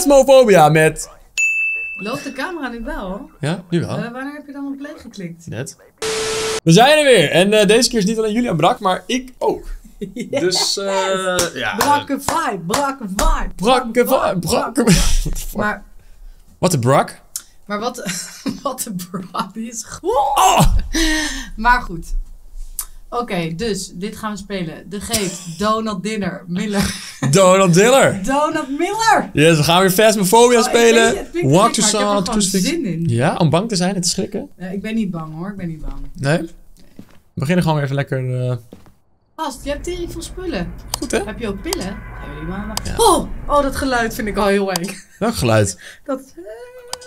Phasmophobia met... Loopt de camera nu wel? Ja, nu wel. Eh, wanneer heb je dan op play geklikt? Net. We zijn er weer. En eh, deze keer is niet alleen Julian brak, maar ik ook. Dus, eh ja. Brakke vibe, brakke vibe. Brakke va- brakke... Maar, Wat een brak? maar wat, wat de bra, die is goed. Oh! Maar goed. Oké, dus dit gaan we spelen. De geet, Donald Dinner, Miller. Donald Diller. Donald Miller! Yes, we gaan weer Phasmophobia Oh, spelen. niet, Walk to maar ik heb er Sound, gewoon zin in. Ja, om bang te zijn en te schrikken? Eh, ik ben niet bang hoor, ik ben niet bang. Nee? We beginnen gewoon weer even lekker... eh, Gast, je hebt tering veel spullen. Goed, hè? Heb je ook pillen? Ja. Oh, oh, dat geluid vind ik al heel eng. Welk geluid? Dat...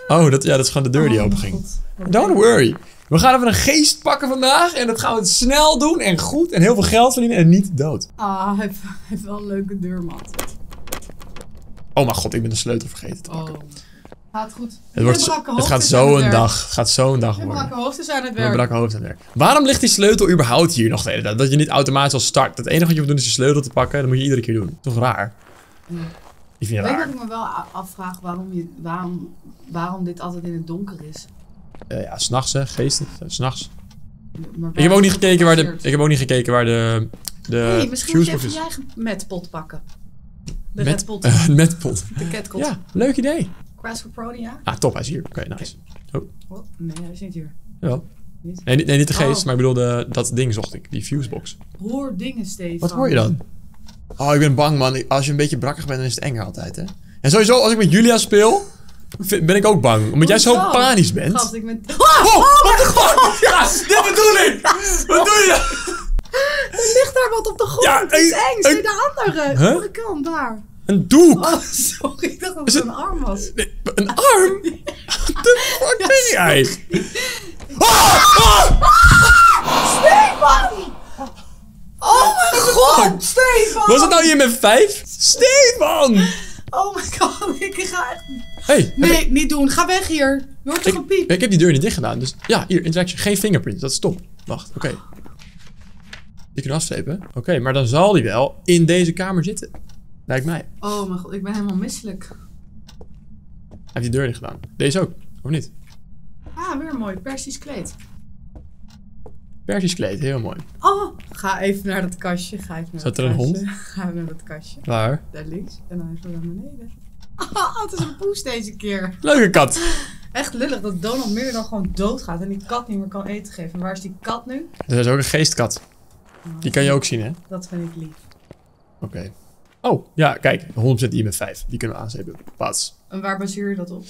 Oh, dat, ja, dat is gewoon de deur die Oh, open ging. Don't worry. We gaan even een geest pakken vandaag. En dat gaan we snel doen. En goed. En heel veel geld verdienen. En niet dood. Ah, hij heeft, wel een leuke deurmat. Oh mijn god, ik ben de sleutel vergeten te Oh. pakken. Gaat goed. Het, wordt, het gaat zo een dag. Het gaat zo een dag worden. brakke hoofd aan het Mijn werk. brakke hoofd aan het werk. Waarom ligt die sleutel überhaupt hier nog de hele tijd? Dat je niet automatisch al start. Het enige wat je moet doen is je sleutel te pakken. Dat moet je iedere keer doen. Toch raar? Ja. Ik vind het Weet je raar. dat ik me wel afvraag waarom, je, waarom, waarom dit altijd in het donker is? Eh, ja, s'nachts hè. Geestig. eh, S'nachts. Ik heb ook niet gekeken waar de... Ik heb ook niet gekeken waar de... De hey, misschien moet je even je eigen metpot pakken. De Met, redpot. eh, met pot. de catkot. Ja, leuk idee. Crassopronia. Ah, top. Hij is hier. Oké, nice. Oh, nee, hij is niet hier. Jawel. Niet? Nee, niet, nee, niet de geest, Oh. maar ik bedoel de, dat ding zocht ik. Die fusebox. Hoor dingen, Stefan. Wat hoor je dan? Oh, ik ben bang, man. Als je een beetje brakkig bent, dan is het enger altijd, hè? En sowieso, als ik met Julia speel, ben ik ook bang. Omdat jij zo panisch bent. Gast, ik ben... Oh, what the fuck? Ja, dit bedoel ik! Wat doe je? Er ligt daar wat op de grond. Ja, het is eng. Zie de andere? Huh? Andere kant, daar. Een doek! Oh, sorry. Ik dacht dat het het- een arm was. Nee, een arm? What the fuck ben jij? Ah, ah! Stefan! Oh mijn god, Stefan! Was het nou hier met vijf? Stefan! Oh my god, ik ga echt... Hey, Nee, niet doen. Ga weg hier. Je hoort toch een piep? ik heb die deur niet dicht gedaan, dus ja, hier, interaction. Geen fingerprint, dat is top. Wacht, oké. Die kunnen afstrepen. Oké, maar dan zal die wel in deze kamer zitten. Lijkt mij. Hij Oh mijn god, ik ben helemaal misselijk. heeft die deur dicht gedaan. Deze ook, of niet? Ah, weer mooi. Persisch kleed. Persisch kleed, heel mooi. Oh, ga even naar dat kastje. Ga even naar Zat dat er een kastje. Ga even naar dat kastje. Waar? Daar links. En dan even naar beneden. Het is een poes deze keer. Leuke kat. Echt lullig dat Donald meer dan gewoon doodgaat en die kat niet meer kan eten geven. Waar is die kat nu? Er is ook een geestkat. Die kan je ook zien, hè? Oké. Dat vind ik lief. Oh, ja, kijk. 100% IMF 5. Die kunnen we aanzetten. Pats. En waar baseer je dat op?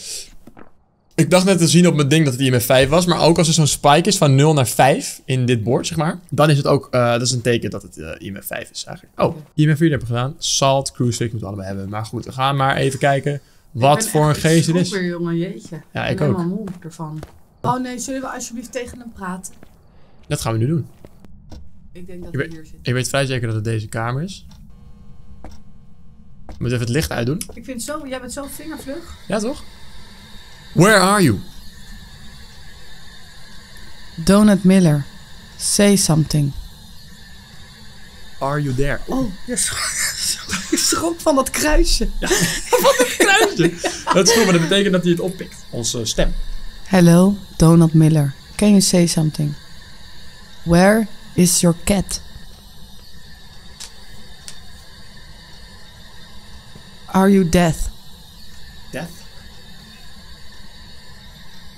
Ik dacht net te zien op mijn ding dat het IMF 5 was. Maar ook als er zo'n spike is van 0 naar 5 in dit bord, zeg maar. Dan is het ook, eh, dat is een teken dat het eh, IMF 5 is eigenlijk. Oh, IMF 4 hebben we gedaan. Salt, Crucifix moeten we allebei hebben. Maar goed, we gaan maar even kijken wat voor een geest het is. Super jongen, jeetje. Ja, ik ik ben ook. helemaal moe ervan. Oh nee, zullen we alsjeblieft tegen hem praten? Dat gaan we nu doen. Ik denk dat hij weet- hier zit. Ik weet vrij zeker dat het deze kamer is. Ik moet even het licht uitdoen. Ik vind zo, jij bent zo vingervlug. Ja, toch? Where are you? Donut Miller, say something. Are you there? Oh, je schrok, je schrok van dat kruisje. Kruisje. Dat is goed, maar dat betekent dat hij het oppikt. Onze stem. Hello, Donald Miller. Can you say something? Where is your cat? Are you dead? Death?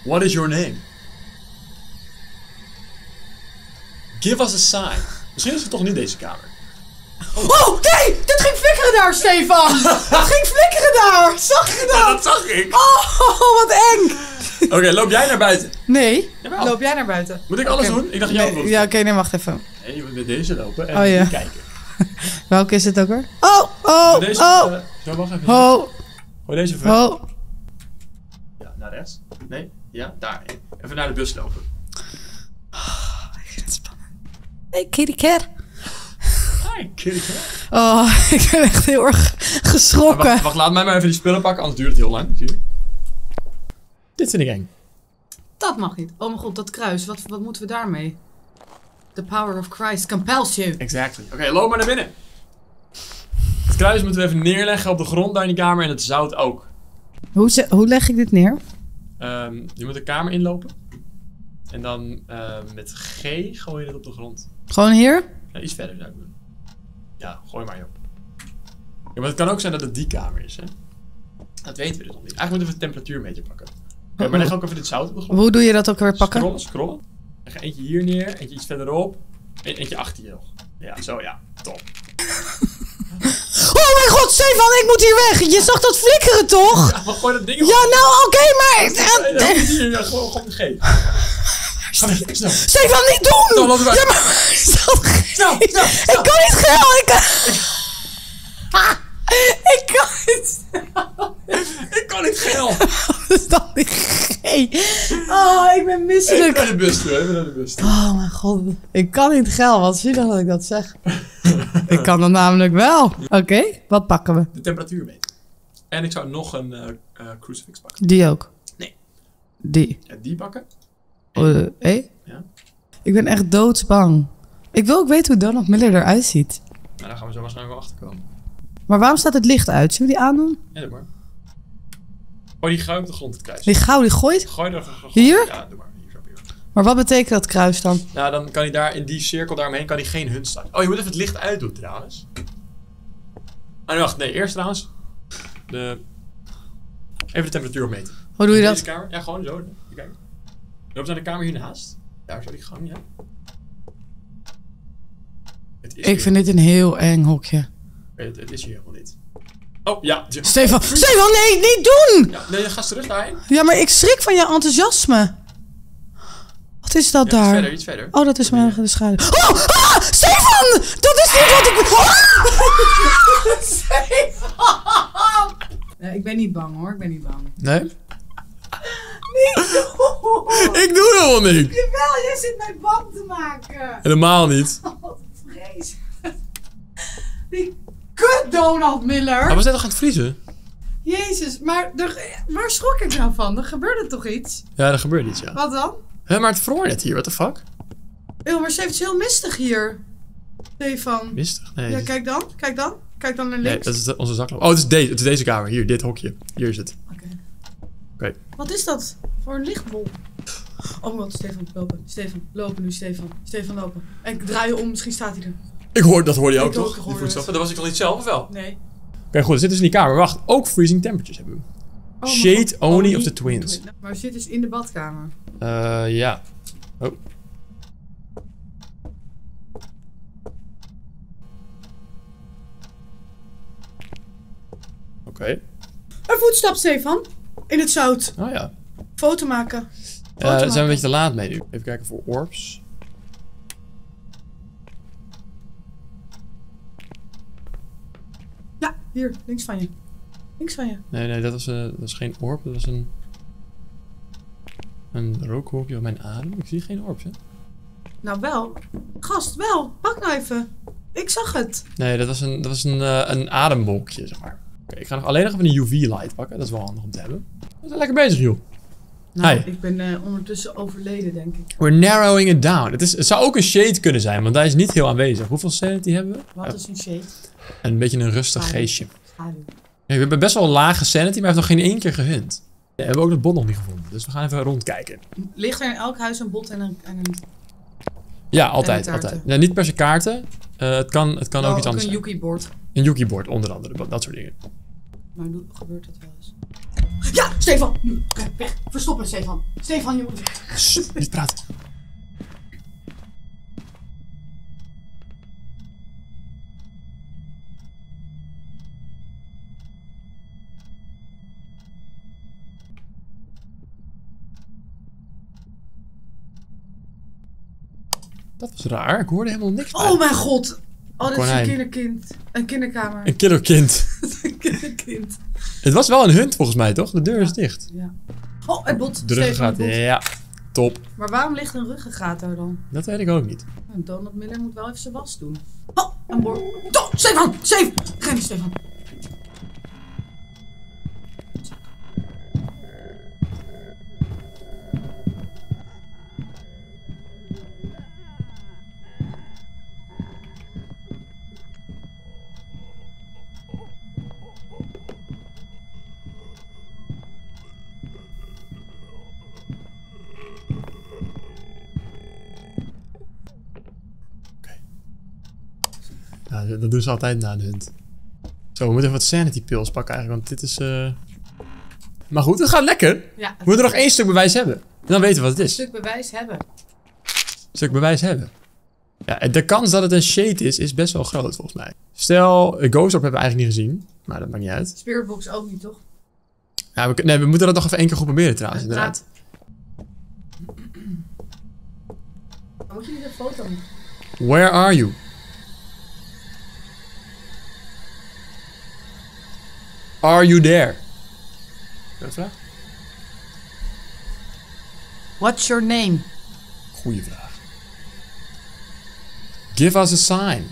What is your name? Give us a sign. Misschien is het toch niet deze kamer. Oh, nee! Dat ging flikkeren daar, Stefan! Dat ging flikkeren daar! Zag je dat? dat zag ik. Oh, wat eng! Oké, loop jij naar buiten. Nee, Jawel. loop jij naar buiten? Moet ik alles doen? Ik dacht jij Nee, ja, oké, nee, wacht even. Nee, je moet met deze lopen en Oh, ja. kijken. Welke is het ook hoor? Oh, oh, Deze, oh, eh, zo, wacht even. oh, Gooi deze even. oh. Naar rechts. Nee? Ja, daar. Even naar de bus lopen. Ik vind het spannend. Hey, kitty cat. Hi, kitty cat. Oh, ik ben echt heel erg geschrokken. Wacht, wacht, laat mij maar even die spullen pakken, anders duurt het heel lang natuurlijk. Dit vind ik eng. Dat mag niet. Oh mijn god, dat kruis. Wat, wat moeten we daarmee? The power of Christ compels you. Exactly. Oké, loop maar naar binnen. Het kruis moeten we even neerleggen op de grond daar in die kamer en het zout ook. Hoe, ze- hoe leg ik dit neer? Ehm, je moet de kamer inlopen. En dan eh, met G gooi je het op de grond. Gewoon hier? Ja, iets verder zou ik doen. Ja, gooi maar op. Ja, maar het kan ook zijn dat het die kamer is, hè? Dat weten we dus nog niet. Eigenlijk moeten we een temperatuurmeter pakken. Maar leg ook even dit zout op de grond. Hoe doe je dat ook weer pakken? Scrollen, scrollen. Leg eentje hier neer, eentje iets verderop. En eentje achter je nog. Ja, zo ja. Top. God, Stefan, ik moet hier weg. Je zag dat flikkeren toch? Ja, maar gooi dat ding op. Ja, nou oké, maar... Niet hier. Ja, gewoon, gewoon G. Ga weg, snel. Stefan, niet doen! Nou, laten we- Ja, maar... Snel, snel, snel. Ik kan niet geel, ik kan... Ik kan niet... Ik kan niet geel. Dat is geel. Oh, ik ben Ik misselijk. ben de bus toe, ik ben de bus toe. Oh mijn god, ik kan niet geil. Wat zie je dan dat ik dat zeg? ik kan dat namelijk wel. Oké, wat pakken we? De temperatuur meten. En ik zou nog een eh, eh, crucifix pakken. Die ook? Nee. Die? Ja, die pakken. Eh, eh? Ja. Ik ben echt doodsbang. Ik wil ook weten hoe Donald Miller eruit ziet. Nou, daar gaan we zo waarschijnlijk wel achterkomen. Maar waarom staat het licht uit? Zullen we die aandoen? Ja, doe maar. Oh, die gooi op de grond het kruis. Die gauw die gooit? Gooi er gewoon- Hier? Ja, doe maar. Hier, zo, hier. Maar wat betekent dat kruis dan? Nou, dan kan hij daar in die cirkel daaromheen kan hij geen hunt staan. Oh, je moet even het licht uitdoen trouwens. Ah, wacht. Nee, eerst trouwens. De... Even de temperatuur opmeten. Hoe doe je In dat? Kamer? Ja, gewoon zo. Kijk. Loop naar de kamer hiernaast. Daar zo die gang, ja. Het is Ik vind dit een heel eng hokje. Het, het is hier helemaal niet. Oh, ja. Stefan, Stefan, nee, niet doen! Ja, nee, ga terug daarheen. Ja, maar ik schrik van je enthousiasme. Wat is dat Ja, iets daar? verder, iets verder. Oh, dat is mijn de schaduw. Oh, ah, Stefan! Dat is niet wat ik... Ah! Stefan! Nee, ik ben niet bang hoor, ik ben niet bang. Nee? Niet doen! Ik doe helemaal niks. Jawel, jij zit mij bang te maken. Helemaal niet. Wat een vrees. Die kut Donald Miller. Hij was net nog aan het vriezen. Jezus, maar er, waar schrok ik nou van? Er gebeurde toch iets? Ja, er gebeurt iets, ja. Wat dan? Hè, maar het vroor net hier, what the fuck? Eeuw, maar ze heeft het heel mistig hier. Stefan. Mistig? Nee. Ja, kijk dan. Kijk dan. Kijk dan naar nee, links. dat is onze zaklamp. Oh, het is, deze, het is deze kamer. Hier, dit hokje. Hier is het. Oké. Oké. Wat is dat voor een lichtbol? Oh mijn god, Stefan, lopen. Stefan, lopen nu, Stefan. Stefan, lopen. En ik draai je om, misschien staat hij er. Ik hoor, dat hoorde je ook, toch? Die voetstappen. Dat was ik al niet zelf, of wel? Oké, Nee. goed. We zitten dus in die kamer. Wacht, ook freezing temperatures hebben we. Oh Shade only of the twins. Maar we zitten dus in de badkamer. Eh, ja. Oh. Oké. Een voetstap, Stefan. In het zout. Oh ja. Foto maken. Eh, Foto daar zijn we een beetje te laat mee nu. Even kijken voor orbs. Ja, hier, links van je. Links van je. Nee, nee, dat was, eh, dat was geen orb. Dat was een... Een rookwolkje op mijn adem. Ik zie geen orbs, hè? Nou wel. Gast, wel. Pak nou even. Ik zag het. Nee, dat was een, dat was een, eh, een ademwolkje, zeg maar. Oké, ik ga nog alleen nog even een UV-light pakken. Dat is wel handig om te hebben. We zijn lekker bezig, joh. Nou, Hi. ik ben eh, ondertussen overleden, denk ik. We're narrowing it down. Het, is, het zou ook een shade kunnen zijn, want hij is niet heel aanwezig. Hoeveel sanity hebben we? Wat is een shade? Een beetje een rustig geestje. Schaduw. Ja, we hebben best wel een lage sanity, maar hij heeft nog geen één keer gehunt. Ja, we hebben ook het bot nog niet gevonden, dus we gaan even rondkijken. Ligt er in elk huis een bot en een... En een Ja, altijd, altijd. Ja, niet per se kaarten. Eh, het kan, het kan ook oh, iets anders een zijn. Yuki-bord. Een Yuki-board onder andere, dat soort dingen. Maar gebeurt het wel eens? Ja, Stefan! Nu, weg. Verstoppen, Stefan. Stefan, je moet weg. Sst, niet praten. Dat was raar, ik hoorde helemaal niks. Oh mijn god! Oh, dat is een kinderkind. Een kinderkamer. Een killerkind. een kinderkind. Het was wel een hunt volgens mij, toch? De deur is dicht. Ja. Oh, het bot. De ruggengraat, ja. Top. Maar waarom ligt een ruggengraat daar dan? Dat weet ik ook niet. Nou, Donald Miller moet wel even zijn was doen. Oh, een bord. Oh, Stefan! Stefan! Rem, Stefan. Ja, dat doen ze altijd na de hunt. Zo, we moeten even wat sanity pills pakken eigenlijk, want dit is... eh Maar goed, het gaat lekker. Ja, We moeten nog één stuk bewijs hebben. En dan weten we wat het een is. stuk bewijs hebben. stuk bewijs hebben. Ja, de kans dat het een shade is, is best wel groot volgens mij. Stel, Ghost Orb hebben we eigenlijk niet gezien. Maar dat maakt niet uit. Spiritbox ook niet, toch? Ja, we, kun- nee, we moeten dat nog even één keer goed proberen trouwens, inderdaad. Dan moet je niet een foto. Where are you? Are you there? Dat vraag? What's your name? Goeie vraag. Give us a sign.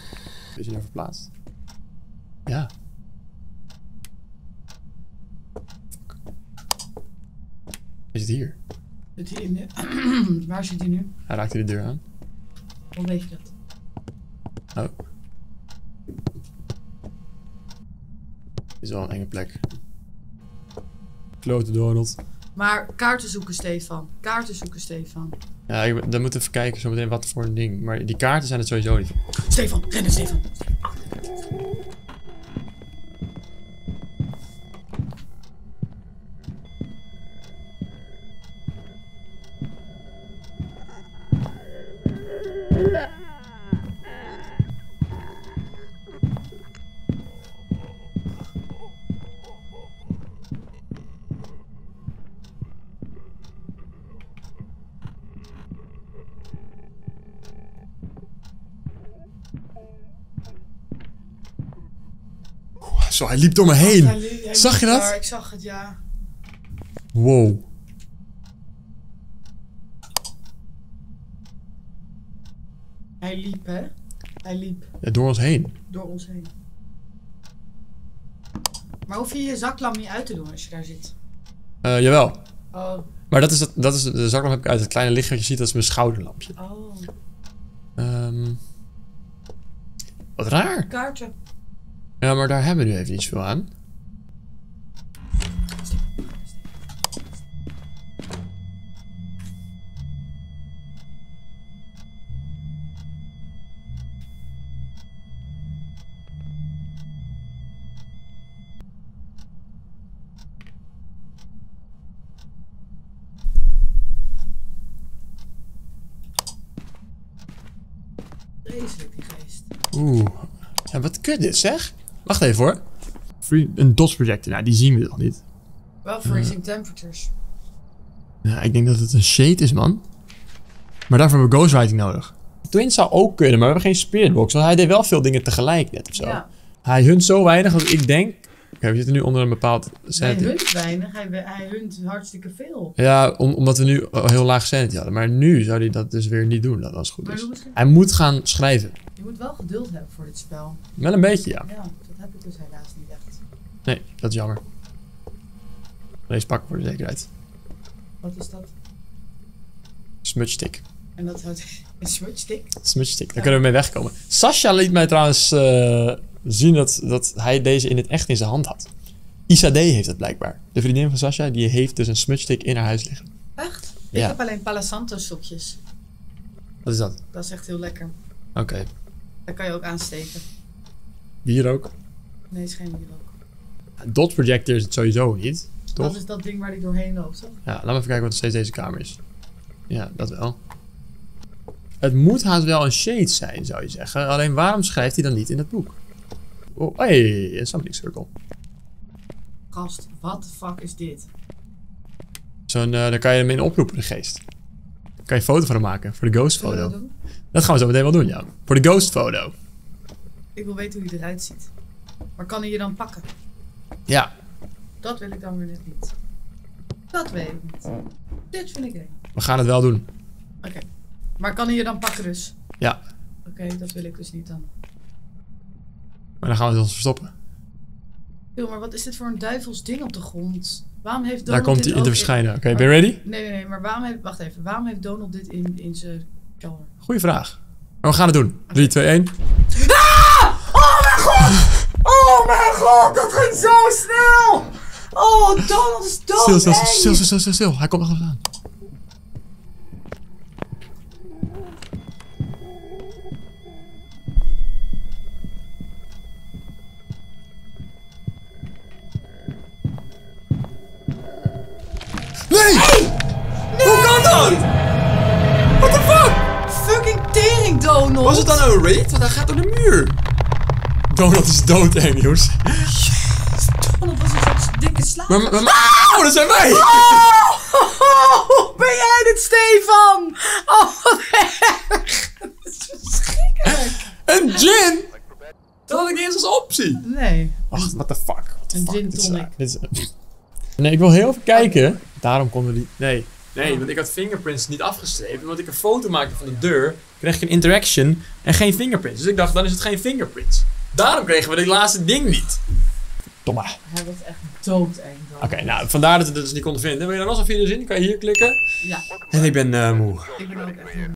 Is je nou verplaatst? Ja. Is het hier? Zit hij in de... Waar zit hij nu? Hij raakte de deur aan. Hoe weet je dat? Oh. Is wel een enge plek. Klote Donald. Maar kaarten zoeken, Stefan. Kaarten zoeken, Stefan. Ja, ik, dan moeten we even kijken zometeen wat voor een ding. Maar die kaarten zijn het sowieso niet. Stefan, rennen, Stefan. Zo, hij liep door me heen. Hij li- hij Zag je dat? daar, Ik zag het, ja. Wow. Hij liep, hè? Hij liep Ja, door ons heen. door ons heen. Maar hoef je je zaklamp niet uit te doen als je daar zit? Eh, jawel. Oh, Maar dat is, het, dat is de zaklamp heb ik uit. Het kleine lichtje wat je ziet, dat is mijn schouderlampje. oh. Ehm wat raar. Kaarten. Ja, maar daar hebben we nu even niet zoveel aan. Vreselijk, die geest. Oeh. Ja, wat kut dit zeg. Wacht even hoor. Free, een DOS projector, nou die zien we nog niet. Wel freezing temperatures. Ja, ik denk dat het een shade is, man. Maar daarvoor hebben we ghostwriting nodig. Twin zou ook kunnen, maar we hebben geen spiritbox. Want hij deed wel veel dingen tegelijk net of zo. Ja. Hij hunt zo weinig dat ik denk... Oké, we zitten nu onder een bepaald Hij sanity. hunt weinig, hij, hij hunt hartstikke veel. Ja, om- omdat we nu een heel laag sanity hadden. Maar nu zou hij dat dus weer niet doen, dat als het goed Maar is. Hij moet gaan schrijven. Je moet wel geduld hebben voor dit spel. Wel een beetje, ja. Ja, heb ik dus helaas niet echt. Nee, dat is jammer. Deze pakken voor de zekerheid. Wat is dat? Smudgestick. En dat houdt een smudgestick? Smudgestick, daar kunnen we mee wegkomen. Sasha liet mij trouwens eh, zien dat, dat hij deze in het echt in zijn hand had. Isa D heeft het blijkbaar. De vriendin van Sasha, die heeft dus een smudgestick in haar huis liggen. Echt? Ja. Ik heb alleen Palo Santo stokjes. Wat is dat? Dat is echt heel lekker. Oké. Daar kan je ook aansteken. Bier ook. Nee, is geen wierook. Dot projector is het sowieso niet. Toch? Dat is dat ding waar die doorheen loopt, toch? Ja, laten we even kijken wat er steeds deze kamer is. Ja, dat wel. Het moet haast wel een shade zijn, zou je zeggen. Alleen waarom schrijft hij dan niet in het boek? Oh, hey, een summoning circle. Gast, what the fuck is dit? Zo'n, eh, dan kan je hem in oproepen, de geest. Dan kan je een foto van hem maken, voor de ghost foto. Dat gaan we zo meteen wel doen, ja. Voor de ghost foto. Ik wil weten hoe hij eruit ziet. Maar kan hij je dan pakken? Ja, Dat wil ik dan weer net niet. Dat weet ik niet. Dit vind ik eng. we gaan het wel doen. Oké. Maar kan hij je dan pakken dus? Ja, Oké, dat wil ik dus niet dan. maar dan gaan we het ons verstoppen. Yo, maar wat is dit voor een duivels ding op de grond? Waarom heeft Daar Donald komt dit hij in te verschijnen. Oké, ben je ready? Nee, nee, nee, maar waarom heeft... Wacht even. Waarom heeft Donald dit in, in zijn? Goeie vraag. Maar we gaan het doen. 3, 2, 1. klok, dat gaat zo snel! Oh, Donald is dood! Stil, stil, stil, stil, stil, stil, Hij komt achteraan. Nee! Hey! nee! Hoe kan dat? What the fuck? Fucking tering, Donald! Was het dan een raid? Want hij gaat door de muur. Donald is doodeng, jongens. Donald was een soort dikke slaap. Maar, maar, maar- oh, dat zijn wij! Oh, ben jij dit, Stefan? Oh, wat erg. Dat is verschrikkelijk. Een gin? Dat had ik niet eens als optie. Nee. Wacht, what the fuck? What the Een fuck? gin Dit is- tonic. dit is- Nee, ik wil heel even kijken. Daarom konden die... Nee. Nee, want ik had fingerprints niet afgestreept. Omdat ik een foto maakte van de deur, kreeg ik een interaction en geen fingerprints. Dus ik dacht, dan is het geen fingerprints. Daarom kregen we dit laatste ding niet. Domme. Hij was echt doodeng. Oké, nou, vandaar dat we het dus niet konden vinden. Wil je dan nog een video zien? Kan je hier klikken. Ja, En ik ben eh, moe. ik ben ook echt